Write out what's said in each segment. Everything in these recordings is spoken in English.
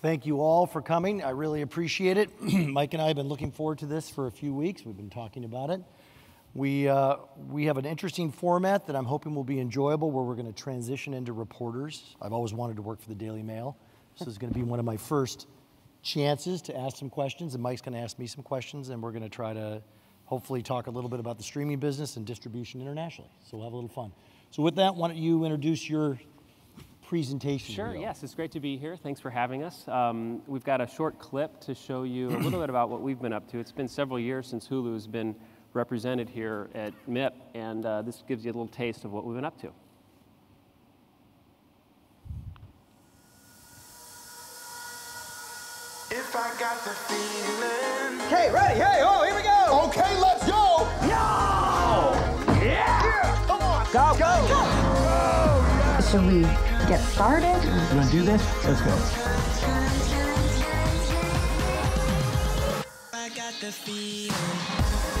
Thank you all for coming. I really appreciate it. Mike and I have been looking forward to this for a few weeks. We've been talking about it. We, uh, we have an interesting format that I'm hoping will be enjoyable where we're going to transition into reporters. I've always wanted to work for the Daily Mail. This is going to be one of my first chances to ask some questions, and Mike's going to ask me some questions, and we're going to try to hopefully talk a little bit about the streaming business and distribution internationally. So we'll have a little fun. So with that, why don't you introduce your presentation? Sure, reel? yes, it's great to be here. Thanks for having us. Um, we've got a short clip to show you a little bit about what we've been up to. It's been several years since Hulu has been represented here at MIP, and uh, this gives you a little taste of what we've been up to. If I got the feeling. Okay, ready? Hey, oh, here we go. Okay, let's go. Yo! Yeah! Come on. Go, go, go. Should we get started? You want to do this? Let's go. I got the feeling.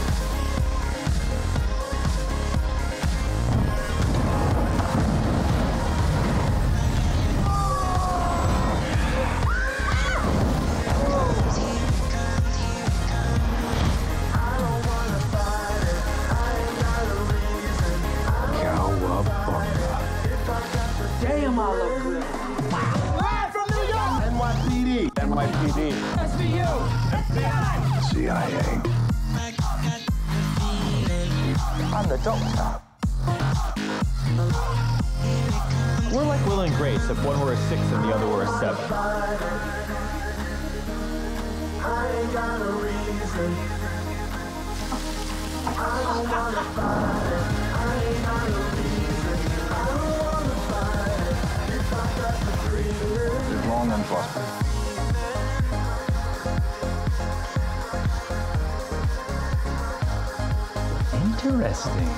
I look good. Live from New York. NYPD. NYPD. SVU. FBI. CIA. I'm the dope top. We're like Will and Grace if one were a six and the other were a seven. I ain't got a reason. I don't wanna fight. I ain't got a reason. If I got the feeling. Live long and prosper. Interesting.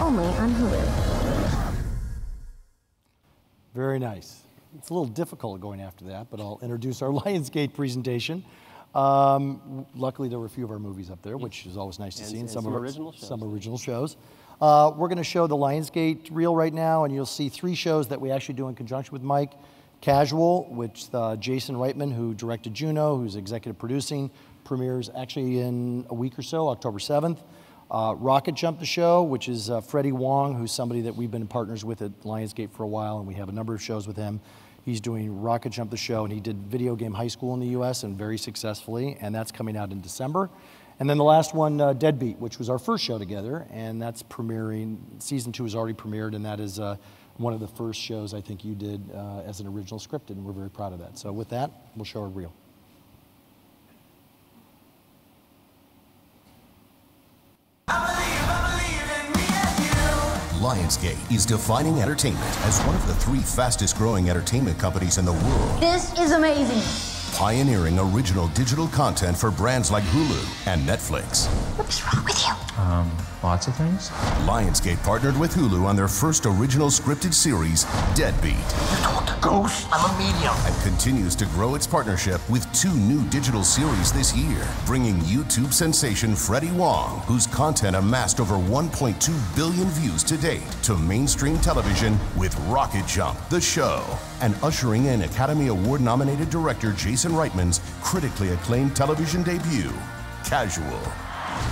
Only on Hulu. Very nice. It's a little difficult going after that, but I'll introduce our Lionsgate presentation. Um, luckily, there were a few of our movies up there, which is always nice to And- see, and some, some of our- original shows. Some original shows. Uh, we're going to show the Lionsgate reel right now, and you'll see three shows that we actually do in conjunction with Mike. Casual, which uh, Jason Reitman, who directed Juno, who's executive producing, premieres actually in a week or so, October 7th. Uh, Rocket Jump the show, which is uh, Freddie Wong, who's somebody that we've been partners with at Lionsgate for a while, and we have a number of shows with him. He's doing Rocket Jump the show, and he did Video Game High School in the U.S. and very successfully, and that's coming out in December. And then the last one, uh, Deadbeat, which was our first show together, and that's premiering. Season two has already premiered, and that is uh, one of the first shows I think you did uh, as an original scripted, and we're very proud of that. So with that, we'll show our reel. Lionsgate is defining entertainment as one of the three fastest growing entertainment companies in the world, This is amazing. Pioneering original digital content for brands like Hulu and Netflix. What's wrong with you? Um, lots of things. Lionsgate partnered with Hulu on their first original scripted series, Deadbeat, You talk to ghosts? I'm a medium. and continues to grow its partnership with two new digital series this year, bringing YouTube sensation Freddie Wong, whose content amassed over 1.2 billion views to date, to mainstream television with Rocket Jump, the show, and ushering in Academy Award nominated director Jason Reitman's critically acclaimed television debut, Casual.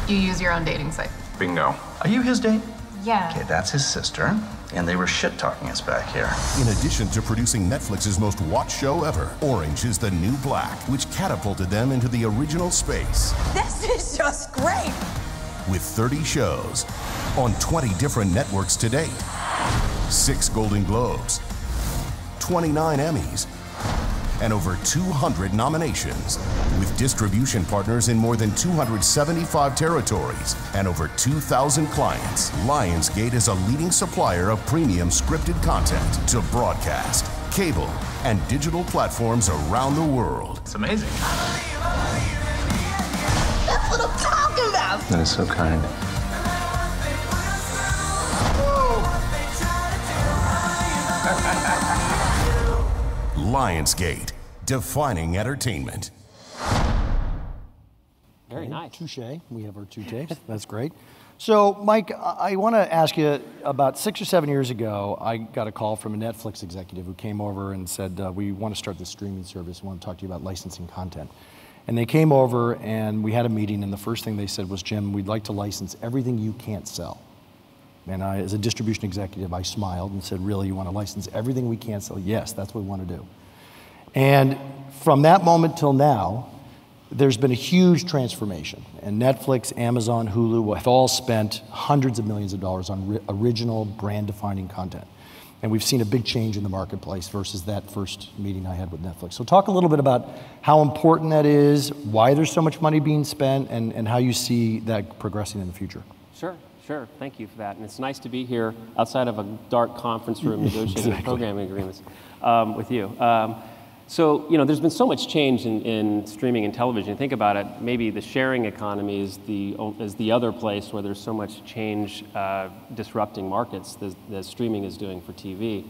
You use your own dating site. Bingo. Are you his date? Yeah. Okay, that's his sister. And they were shit talking us back here. In addition to producing Netflix's most watched show ever, Orange is the New Black, which catapulted them into the original space. This is just great. with 30 shows on 20 different networks to date, six Golden Globes, 29 Emmys, and over 200 nominations, with distribution partners in more than 275 territories and over 2,000 clients. Lionsgate is a leading supplier of premium scripted content to broadcast, cable, and digital platforms around the world. It's amazing. That's what I'm talking about. That is so kind. Lionsgate, defining entertainment. Very Very nice. Touche. We have our two tapes. That's great. So, Mike, I, I want to ask you about six or seven years ago, I got a call from a Netflix executive who came over and said, uh, We want to start this streaming service. We want to talk to you about licensing content. And they came over and we had a meeting, and the first thing they said was, Jim, we'd like to license everything you can't sell. And I, as a distribution executive, I smiled and said, Really, you want to license everything we can't sell? Yes, that's what we want to do. And from that moment till now, there's been a huge transformation. And Netflix, Amazon, Hulu have all spent hundreds of millions of dollars on ri- original brand defining content. And we've seen a big change in the marketplace versus that first meeting I had with Netflix. So, talk a little bit about how important that is, why there's so much money being spent, and, and how you see that progressing in the future. Sure, sure. Thank you for that. And it's nice to be here outside of a dark conference room negotiating Exactly. programming agreements um, with you. Um, so, you know, there's been so much change in, in streaming and television. Think about it, maybe the sharing economy is the, is the other place where there's so much change uh, disrupting markets that, streaming is doing for TV.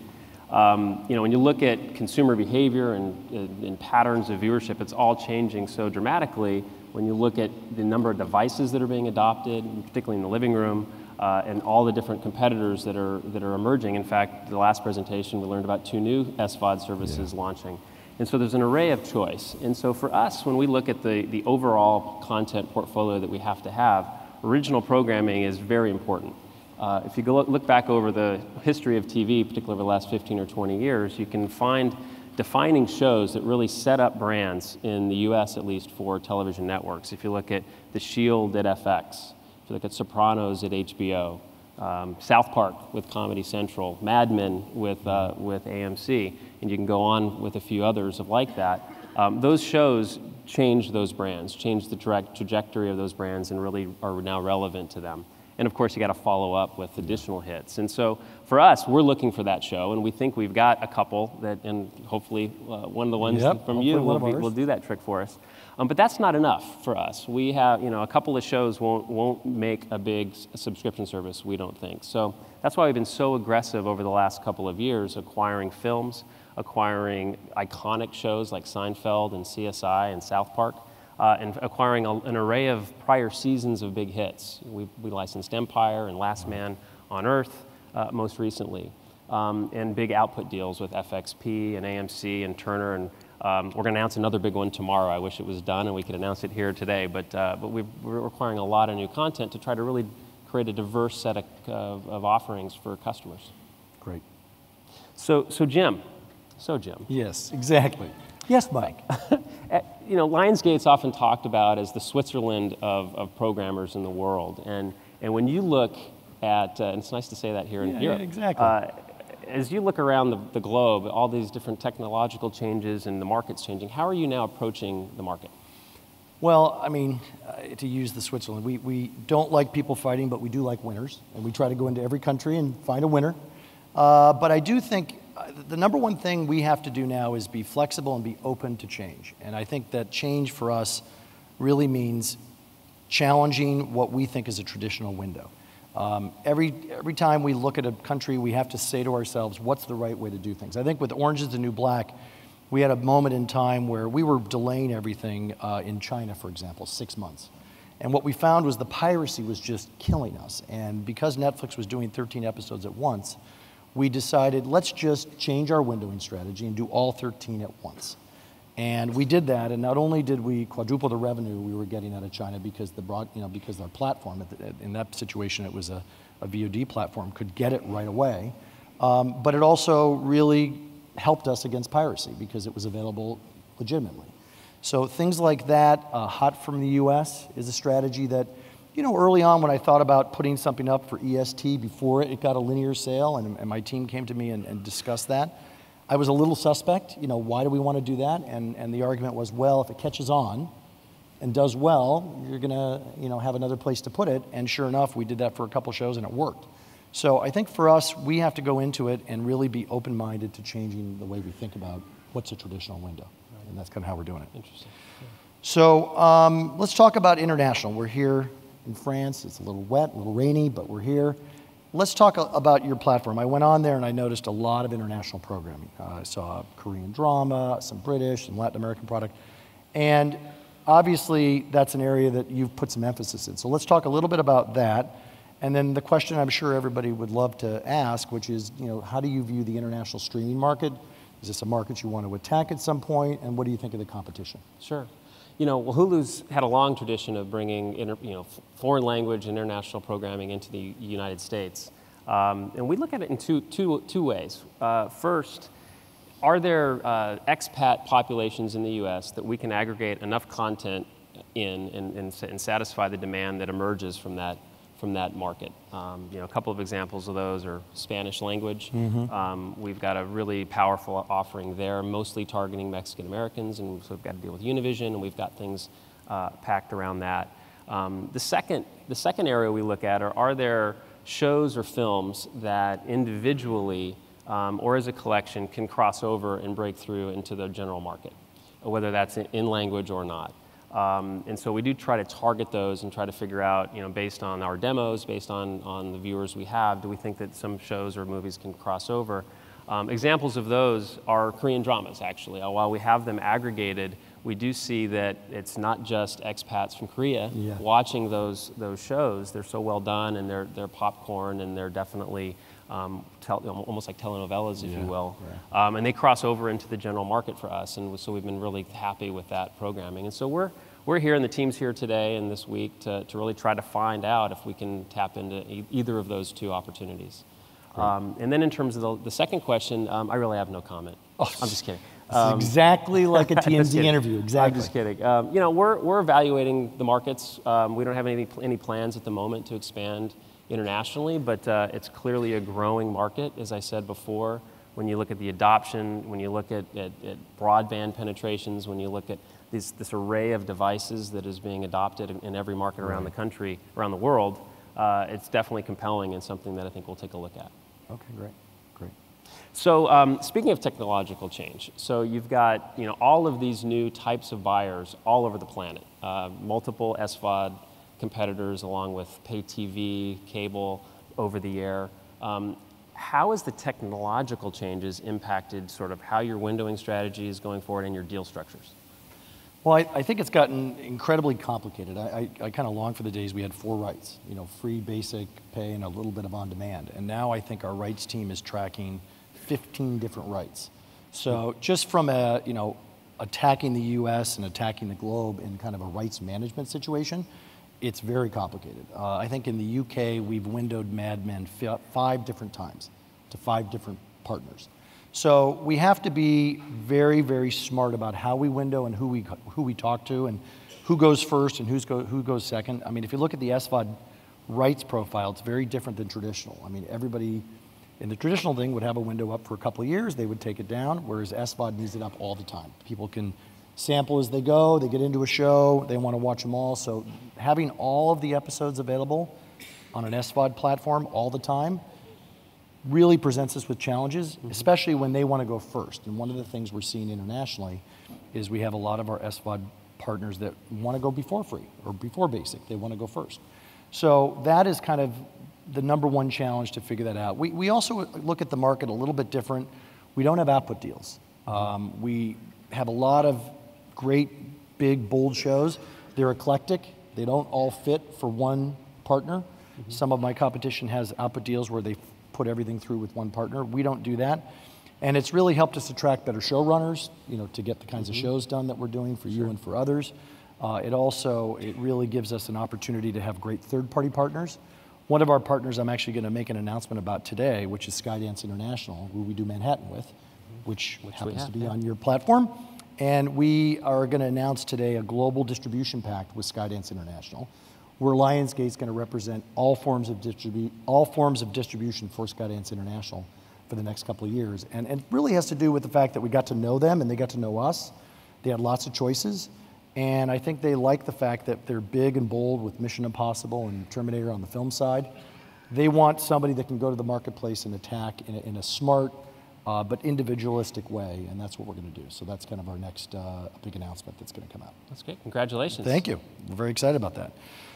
Um, you know, when you look at consumer behavior and, and, and patterns of viewership, it's all changing so dramatically. When you look at the number of devices that are being adopted, particularly in the living room, uh, and all the different competitors that are, that are emerging. In fact, the last presentation, we learned about two new SVOD services launching. And so there's an array of choice. And so for us, when we look at the, the overall content portfolio that we have to have, original programming is very important. Uh, if you look back over the history of TV, particularly over the last 15 or 20 years, you can find defining shows that really set up brands in the US at least for television networks. If you look at The Shield at FX, if you look at Sopranos at HBO, um, South Park with Comedy Central, Mad Men with, uh, with AMC, and you can go on with a few others of like that. Um, those shows change those brands, change the direct trajectory of those brands, and really are now relevant to them. And of course, you got to follow up with additional hits. And so for us, we're looking for that show, and we think we've got a couple that, and hopefully uh, one of the ones Yep, from you will, be, will do that trick for us. Um, but that's not enough for us. We have, you know, a couple of shows won't, won't make a big subscription service, we don't think. So that's why we've been so aggressive over the last couple of years acquiring films, acquiring iconic shows like Seinfeld and CSI and South Park, uh, and acquiring a, an array of prior seasons of big hits. We, we licensed Empire and Last Man on Earth uh, most recently, um, and big output deals with FXP and AMC and Turner. And um, we're going to announce another big one tomorrow. I wish it was done and we could announce it here today. But, uh, but we've, we're acquiring a lot of new content to try to really create a diverse set of, of, of offerings for customers. Great. So, so Jim, so Jim, Yes, exactly. Yes, Mike. Uh, you know, Lionsgate's often talked about as the Switzerland of, of programmers in the world. And, and when you look at, uh, and it's nice to say that here Yeah, in yeah, Europe. exactly. Uh, as you look around the, the globe, all these different technological changes and the market's changing, how are you now approaching the market? Well, I mean, uh, to use the Switzerland, we, we don't like people fighting, but we do like winners. And we try to go into every country and find a winner. Uh, but I do think the number one thing we have to do now is be flexible and be open to change. And I think that change for us really means challenging what we think is a traditional window. Um, every, every time we look at a country, we have to say to ourselves, what's the right way to do things? I think with Orange is the New Black, we had a moment in time where we were delaying everything uh, in China, for example, six months. And what we found was the piracy was just killing us. And because Netflix was doing 13 episodes at once, we decided let's just change our windowing strategy and do all 13 at once. And we did that, and not only did we quadruple the revenue we were getting out of China because the broad, you know, because our platform, in that situation, it was a, a VOD platform, could get it right away, um, but it also really helped us against piracy because it was available legitimately. So things like that, uh, hot from the U.S. is a strategy that, you know, early on when I thought about putting something up for EST before it got a linear sale, and, and my team came to me and, and discussed that. I was a little suspect, you know, why do we want to do that? And, and the argument was, well, if it catches on and does well, you're going to, you know, have another place to put it. And sure enough, we did that for a couple shows and it worked. So I think for us, we have to go into it and really be open-minded to changing the way we think about what's a traditional window. And that's kind of how we're doing it. Interesting. So um, let's talk about international. We're here in France. It's a little wet, a little rainy, but we're here. Let's talk about your platform. I went on there and I noticed a lot of international programming. Uh, I saw Korean drama, some British, some Latin American product. And obviously, that's an area that you've put some emphasis in. So let's talk a little bit about that. And then the question I'm sure everybody would love to ask, which is, you know, how do you view the international streaming market? Is this a market you want to attack at some point? And what do you think of the competition? Sure. You know, well, Hulu's had a long tradition of bringing inter, you know, foreign language and international programming into the United States. Um, and we look at it in two, two, two ways. Uh, first, are there uh, expat populations in the US that we can aggregate enough content in and, and, and satisfy the demand that emerges from that, from that market? Um, you know, a couple of examples of those are Spanish language. Um, we've got a really powerful offering there, mostly targeting Mexican Americans, and so we've got to deal with Univision, and we've got things uh, packed around that. Um, the, second, the second area we look at are are there shows or films that individually um, or as a collection can cross over and break through into the general market, whether that's in, in language or not. Um, and so we do try to target those and try to figure out, you know, based on our demos, based on, on the viewers we have, do we think that some shows or movies can cross over? Um, examples of those are Korean dramas, actually. Uh, while we have them aggregated, we do see that it's not just expats from Korea Yeah. watching those, those shows. They're so well done and they're, they're popcorn and they're definitely um, tel- almost like telenovelas, if you will. Um, and they cross over into the general market for us. And so we've been really happy with that programming. And so we're, we're here and the team's here today and this week to, to really try to find out if we can tap into e- either of those two opportunities. Um, and then in terms of the, the second question, um, I really have no comment. Oh, I'm just kidding. It's exactly like a TMZ interview. Exactly. I'm just kidding. Um, you know, we're, we're evaluating the markets. Um, we don't have any, any plans at the moment to expand internationally, but uh, it's clearly a growing market, as I said before. When you look at the adoption, when you look at, at, at broadband penetrations, when you look at this, this array of devices that is being adopted in, in every market around the country, around the world, uh, it's definitely compelling and something that I think we'll take a look at. Okay, great. Great. So um, speaking of technological change, so you've got you know all of these new types of buyers all over the planet, uh, multiple SVOD competitors along with pay TV, cable, over the air. Um, how has the technological changes impacted sort of how your windowing strategy is going forward and your deal structures? Well, I, I think it's gotten incredibly complicated. I, I, I kind of long for the days we had four rights, you know, free, basic, pay, and a little bit of on demand. And now I think our rights team is tracking 15 different rights. So just from a, you know, attacking the U.S. and attacking the globe in kind of a rights management situation, it's very complicated. Uh, I think in the U.K. we've windowed Mad Men fi- five different times to five different partners. So we have to be very, very smart about how we window and who we, who we talk to and who goes first and who's go, who goes second. I mean, if you look at the SVOD rights profile, it's very different than traditional. I mean, everybody in the traditional thing would have a window up for a couple of years, they would take it down, whereas SVOD needs it up all the time. People can sample as they go, they get into a show, they want to watch them all. So having all of the episodes available on an SVOD platform all the time really presents us with challenges, especially when they want to go first. And one of the things we're seeing internationally is we have a lot of our SVOD partners that want to go before free or before basic. They want to go first. So that is kind of the number one challenge to figure that out. We, we also look at the market a little bit different. We don't have output deals. Um, we have a lot of great, big, bold shows. They're eclectic. They don't all fit for one partner. Mm-hmm. Some of my competition has output deals where they put everything through with one partner. We don't do that. And it's really helped us attract better showrunners, you know, to get the kinds of mm-hmm. shows done that we're doing for you and for others. Uh, it also, it really gives us an opportunity to have great third-party partners. One of our partners I'm actually going to make an announcement about today, which is Skydance International, who we do Manhattan with, mm-hmm. which, happens have, to be yeah. on your platform. And we are going to announce today a global distribution pact with Skydance International, where Lionsgate is going to represent all forms of distribu- all forms of distribution for Skydance International for the next couple of years. And it really has to do with the fact that we got to know them and they got to know us. They had lots of choices. And I think they like the fact that they're big and bold with Mission Impossible and Terminator on the film side. They want somebody that can go to the marketplace and attack in a, in a smart uh, but individualistic way, and that's what we're going to do. So that's kind of our next uh, big announcement that's going to come out. That's great. Congratulations. Thank you. We're very excited about that.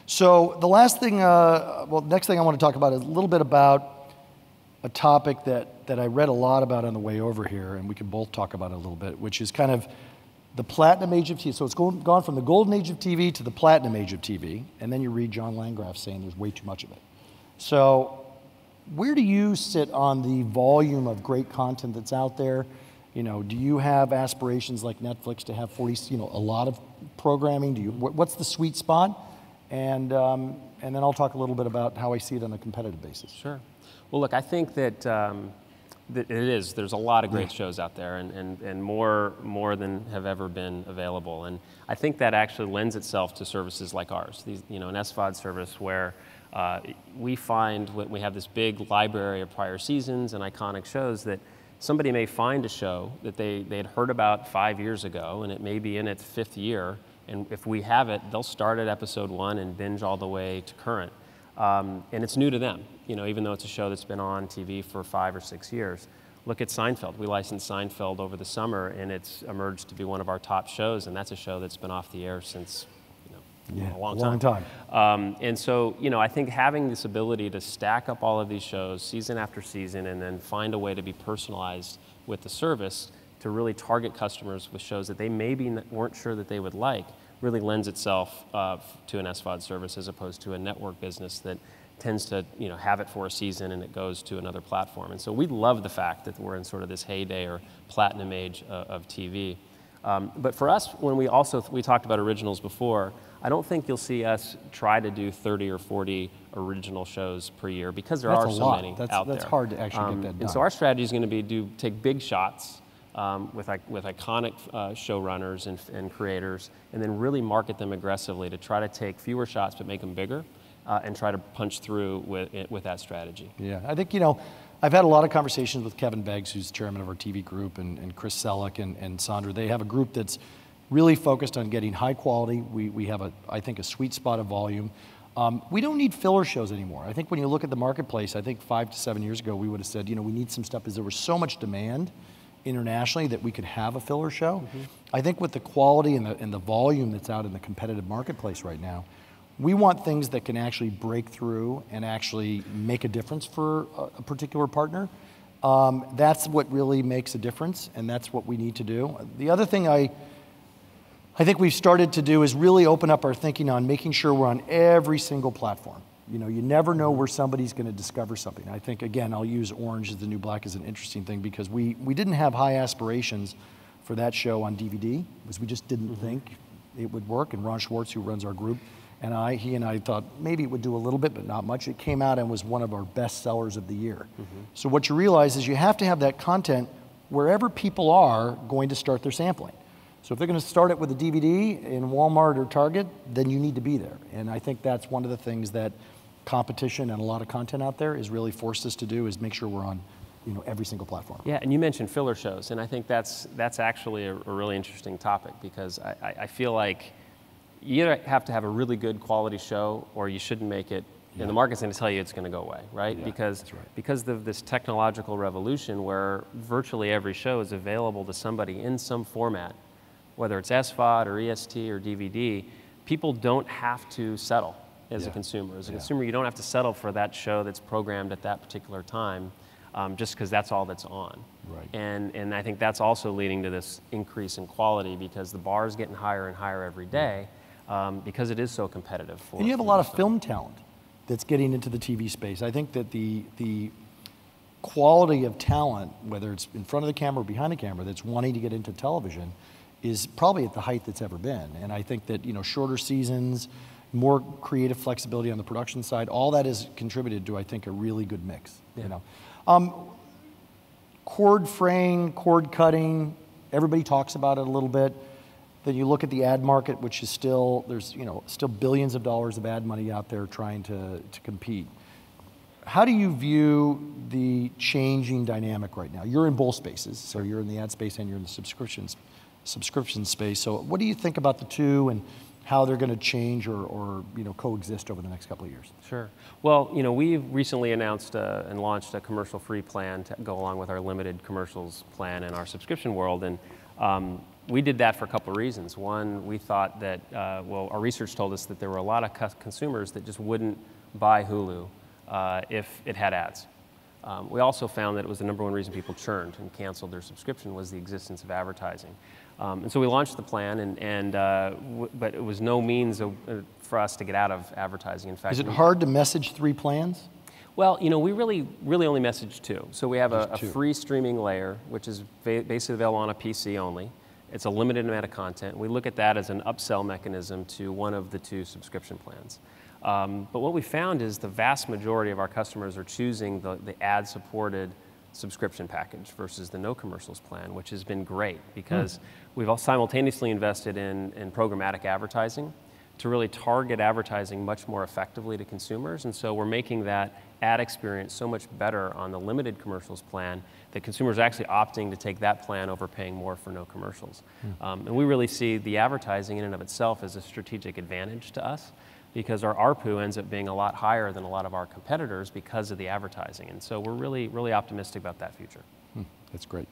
So the last thing, uh, well, next thing I want to talk about is a little bit about a topic that, that I read a lot about on the way over here, and we can both talk about it a little bit, which is kind of the platinum age of TV. So it's gone from the golden age of TV to the platinum age of TV. And then you read John Landgraf saying there's way too much of it. So where do you sit on the volume of great content that's out there? You know, do you have aspirations like Netflix to have 40, you know, a lot of programming? Do you, what's the sweet spot? And, um, and then I'll talk a little bit about how I see it on a competitive basis. Sure. Well, look, I think that, um, that it is. There's a lot of great shows out there, and, and, and more more than have ever been available. And I think that actually lends itself to services like ours. These, you know, an SVOD service where uh, we find when we have this big library of prior seasons and iconic shows that somebody may find a show that they, they had heard about five years ago, and it may be in its fifth year. And if we have it, they'll start at episode one and binge all the way to current. Um, and it's new to them, you know, even though it's a show that's been on TV for five or six years. Look at Seinfeld. We licensed Seinfeld over the summer, and it's emerged to be one of our top shows. And that's a show that's been off the air since Yeah, a long long time. time. Um, and so, you know, I think having this ability to stack up all of these shows season after season and then find a way to be personalized with the service to really target customers with shows that they maybe weren't sure that they would like really lends itself uh, to an SVOD service as opposed to a network business that tends to, you know, have it for a season and it goes to another platform. And so we love the fact that we're in sort of this heyday or platinum age uh, of TV. Um, but for us, when we also we talked about originals before, I don't think you'll see us try to do 30 or 40 original shows per year because there That's are so lot. many That's- out that's there. Um, hard to actually get that And so our strategy is going to be do take big shots um, with with iconic uh, showrunners and, and creators, and then really market them aggressively to try to take fewer shots but make them bigger, uh, and try to punch through with with that strategy. Yeah, I think, you know, I've had a lot of conversations with Kevin Beggs, who's chairman of our TV group, and, and Chris Selleck and, and Sandra. They have a group that's really focused on getting high quality. We, we have, a, I think, a sweet spot of volume. Um, we don't need filler shows anymore. I think when you look at the marketplace, I think five to seven years ago, we would have said, you know, we need some stuff because there was so much demand internationally that we could have a filler show. I think with the quality and the, and the volume that's out in the competitive marketplace right now, we want things that can actually break through and actually make a difference for a, a particular partner. Um, that's what really makes a difference, and that's what we need to do. The other thing I, I think we've started to do is really open up our thinking on making sure we're on every single platform. You know, you never know where somebody's going to discover something. I think, again, I'll use Orange is the New Black as an interesting thing because we, we didn't have high aspirations for that show on DVD because we just didn't mm-hmm. think it would work. And Ron Schwartz, who runs our group, and I, he and I thought maybe it would do a little bit, but not much. It came out and was one of our best sellers of the year. Mm-hmm. So what you realize is you have to have that content wherever people are going to start their sampling. So if they're going to start it with a DVD in Walmart or Target, then you need to be there. And I think that's one of the things that competition and a lot of content out there is really forced us to do is make sure we're on, you know, every single platform. Yeah, and you mentioned filler shows, and I think that's that's actually a, a really interesting topic because I, I, feel like you either have to have a really good quality show or you shouldn't make it. And the market's going to tell you it's going to go away, right? Yeah, because right. because of this technological revolution where virtually every show is available to somebody in some format, whether it's SVOD or EST or DVD, people don't have to settle as a consumer. As a Yeah. consumer, you don't have to settle for that show that's programmed at that particular time, um, just because that's all that's on. Right. And and I think that's also leading to this increase in quality because the bar is getting higher and higher every day, um, because it is so competitive. For, And you have a lot of film talent that's getting into the TV space. I think that the the quality of talent, whether it's in front of the camera or behind the camera, that's wanting to get into television, is probably at the height that's ever been. And I think that you know shorter seasons, more creative flexibility on the production side, all that has contributed to I think a really good mix. You know, um, cord fraying, cord cutting, everybody talks about it a little bit. Then you look at the ad market, which is still, there's, you know, still billions of dollars of ad money out there trying to, to compete. How do you view the changing dynamic right now? You're in both spaces, so you're in the ad space and you're in the subscriptions, subscription space. So what do you think about the two and how they're going to change or, or you know, coexist over the next couple of years? Sure. Well, you know, we've recently announced uh, and launched a commercial-free plan to go along with our limited commercials plan in our subscription world, and um, we did that for a couple of reasons. One, we thought that, uh, well, our research told us that there were a lot of consumers that just wouldn't buy Hulu uh, if it had ads. Um, we also found that it was the number one reason people churned and canceled their subscription was the existence of advertising. Um, and so we launched the plan, and, and uh, w- but it was no means of, uh, for us to get out of advertising. In fact, Is it we- hard to message three plans? well, you know, we really, really only message two. So we have a, a free streaming layer, which is ba- basically available on a PC only. It's a limited amount of content. We look at that as an upsell mechanism to one of the two subscription plans. Um, but what we found is the vast majority of our customers are choosing the, the ad-supported subscription package versus the no commercials plan, which has been great because we've all simultaneously invested in, in programmatic advertising to really target advertising much more effectively to consumers. And so we're making that ad experience so much better on the limited commercials plan that consumers are actually opting to take that plan over paying more for no commercials. Um, and we really see the advertising in and of itself as a strategic advantage to us because our ARPU ends up being a lot higher than a lot of our competitors because of the advertising. And so we're really, really optimistic about that future. That's great.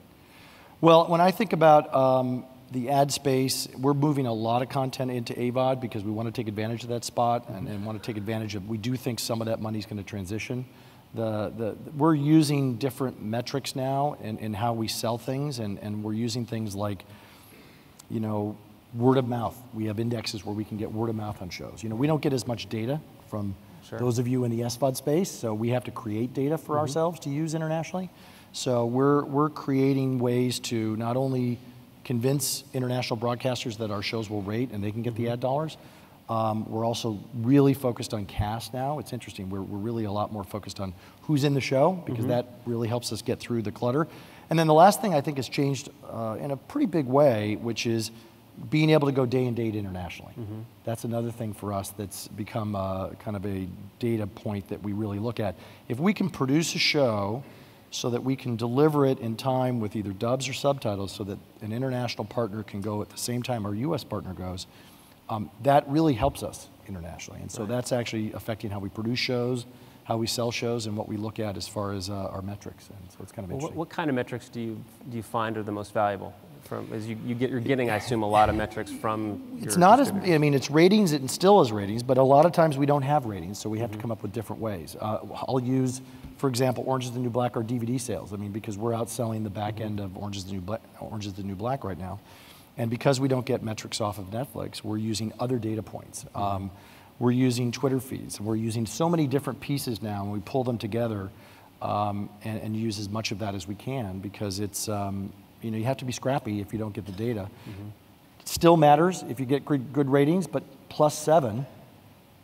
Well, when I think about um, the ad space, we're moving a lot of content into AVOD because we want to take advantage of that spot and, and want to take advantage of. We do think some of that money is going to transition. The, the, we're using different metrics now in, in how we sell things, and, and we're using things like, you know, word of mouth. We have indexes where we can get word of mouth on shows. You know, we don't get as much data from Sure. those of you in the SVOD space, so we have to create data for ourselves to use internationally. So we're, we're creating ways to not only convince international broadcasters that our shows will rate and they can get the ad dollars, um, we're also really focused on cast now. It's interesting. We're, we're really a lot more focused on who's in the show because that really helps us get through the clutter. And then the last thing I think has changed uh, in a pretty big way, which is being able to go day and date internationally. That's another thing for us that's become uh, kind of a data point that we really look at. If we can produce a show so that we can deliver it in time with either dubs or subtitles so that an international partner can go at the same time our US partner goes, um, that really helps us internationally. And so that's actually affecting how we produce shows, how we sell shows, and what we look at as far as uh, our metrics. And so it's kind of interesting. what, what kind of metrics do you, do you find are the most valuable? From, as you, you get, you're getting, I assume, a lot of metrics from your It's not as. I mean, it's ratings, it still is ratings, but a lot of times we don't have ratings, so we have to come up with different ways. Uh, I'll use, for example, Orange is the New Black or DVD sales. I mean, because we're outselling the back end of Orange is the New Black, Orange is the New Black right now. And because we don't get metrics off of Netflix, we're using other data points. Um, we're using Twitter feeds. We're using so many different pieces now, and we pull them together um, and, and use as much of that as we can because it's, um, you know, you have to be scrappy if you don't get the data. Still matters if you get good, good ratings, but plus seven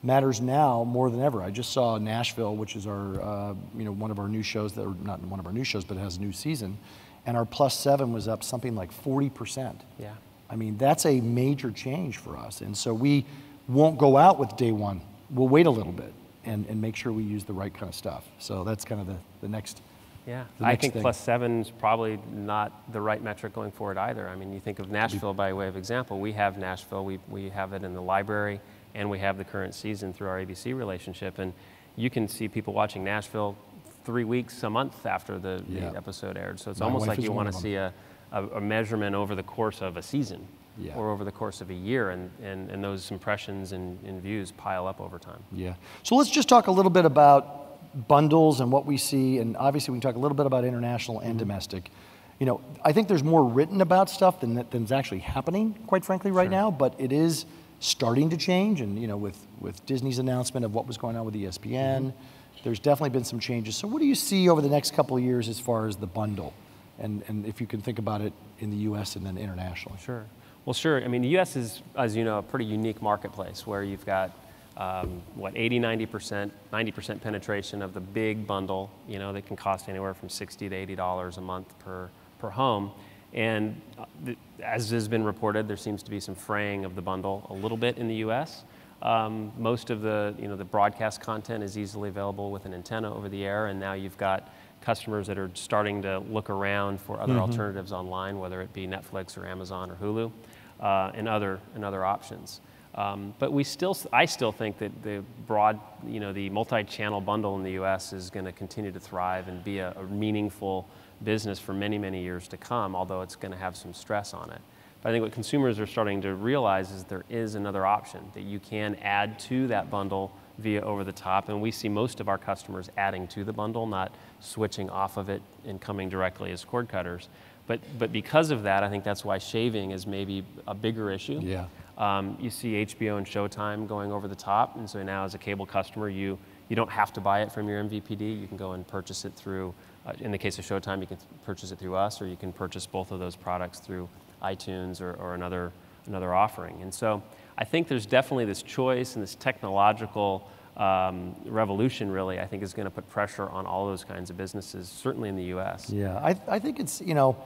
matters now more than ever. I just saw Nashville, which is our, uh, you know, one of our new shows that, are not one of our new shows, but it has a new season, and our plus seven was up something like 40%. Yeah. I mean, that's a major change for us. And so we won't go out with day one. We'll wait a little bit and, and make sure we use the right kind of stuff. So that's kind of the, the next. Yeah, I think thing. plus seven is probably not the right metric going forward either. I mean, you think of Nashville by way of example. We have Nashville, we, we have it in the library, and we have the current season through our ABC relationship. And you can see people watching Nashville three weeks, a month after the, Yeah. the episode aired. So it's My almost like you want to see a, a, a measurement over the course of a season Yeah. or over the course of a year, and, and, and those impressions and, and views pile up over time. Yeah. So let's just talk a little bit about bundles and what we see, and obviously we can talk a little bit about international and mm-hmm. domestic. You know, I think there's more written about stuff than than's actually happening, quite frankly, right now. But it is starting to change, and you know, with with Disney's announcement of what was going on with ESPN, mm-hmm. there's definitely been some changes. So what do you see over the next couple of years as far as the bundle, and and if you can think about it in the U.S. and then internationally? Sure. Well, sure. I mean, the U.S. is, as you know, a pretty unique marketplace where you've got um, what 80, 90 percent, 90 percent penetration of the big bundle. You know, that can cost anywhere from 60 to 80 dollars a month per per home. And uh, th- as has been reported, there seems to be some fraying of the bundle a little bit in the U.S. Um, most of the, you know, the broadcast content is easily available with an antenna over the air, and now you've got customers that are starting to look around for other alternatives online, whether it be Netflix or Amazon or Hulu, uh, and other and other options. Um, but we still, I still think that the broad, you know, the multi-channel bundle in the U.S. is going to continue to thrive and be a, a meaningful business for many, many years to come. Although it's going to have some stress on it. But I think what consumers are starting to realize is there is another option that you can add to that bundle via over the top, and we see most of our customers adding to the bundle, not switching off of it and coming directly as cord cutters. But, but because of that, I think that's why shaving is maybe a bigger issue. Yeah. Um, you see HBO and Showtime going over the top, and so now as a cable customer, you, you don't have to buy it from your MVPD. You can go and purchase it through, uh, in the case of Showtime, you can purchase it through us, or you can purchase both of those products through iTunes or, or another, another offering. And so I think there's definitely this choice and this technological um, revolution, really, I think is going to put pressure on all those kinds of businesses, certainly in the US. Yeah, I, I think it's, you know,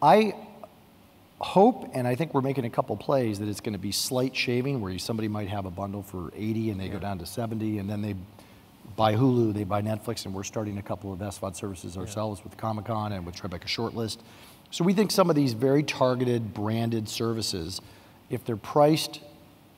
I hope, and I think we're making a couple plays, that it's going to be slight shaving where somebody might have a bundle for 80 and they go down to 70 and then they buy Hulu, they buy Netflix, and we're starting a couple of SVOD services ourselves with Comic Con and with Tribeca Shortlist. So we think some of these very targeted, branded services, if they're priced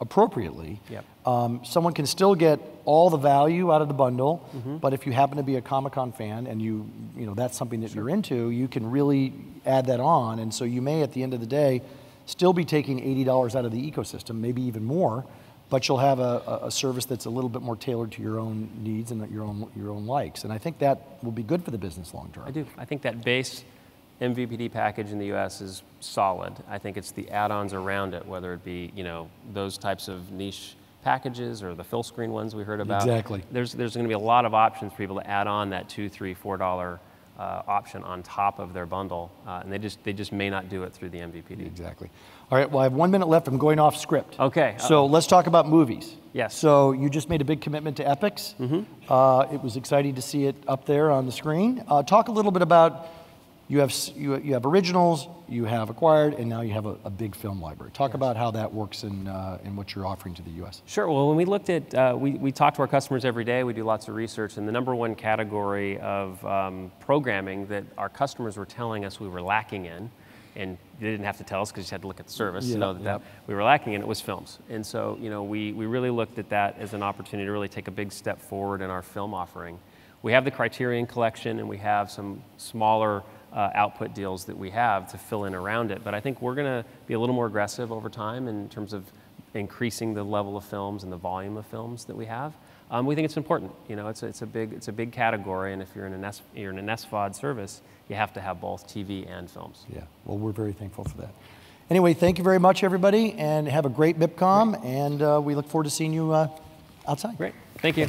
appropriately, Yep. um, someone can still get all the value out of the bundle, but if you happen to be a Comic Con fan and you, you know, that's something that you're into, you can really add that on. And so you may, at the end of the day, still be taking $80 out of the ecosystem, maybe even more, but you'll have a, a- a service that's a little bit more tailored to your own needs and your own, your own likes. And I think that will be good for the business long term. I do. I think that base MVPD package in the U.S. is solid. I think it's the add-ons around it, whether it be you know those types of niche packages or the fill screen ones we heard about. Exactly. There's there's going to be a lot of options for people to add on that two, three, four dollar uh, option on top of their bundle, uh, and they just they just may not do it through the MVPD. Exactly. All right, well, I have one minute left. I'm going off script. Okay. So let's talk about movies. Yes. So you just made a big commitment to Epix. Mm-hmm. Uh, it was exciting to see it up there on the screen. Uh, talk a little bit about you have you, you have originals, you have acquired, and now you have a, a big film library. Talk about how that works in uh, in what you're offering to the U.S. Sure. Well, when we looked at, uh, we, we talk to our customers every day, we do lots of research, and the number one category of um, programming that our customers were telling us we were lacking in, and they didn't have to tell us because you had to look at the service Yeah, to know that, yeah. that we were lacking in, it was films. And so, you know, we, we really looked at that as an opportunity to really take a big step forward in our film offering. We have the Criterion Collection, and we have some smaller uh, output deals that we have to fill in around it. But I think we're going to be a little more aggressive over time in terms of increasing the level of films and the volume of films that we have. Um, we think it's important. You know, it's a, it's a big it's a big category, and if you're in an S, you're in an SVOD service, you have to have both TV and films. Yeah. Well, we're very thankful for that. Anyway, thank you very much, everybody, and have a great MIPCOM, and uh, we look forward to seeing you uh, outside. Great. Thank you.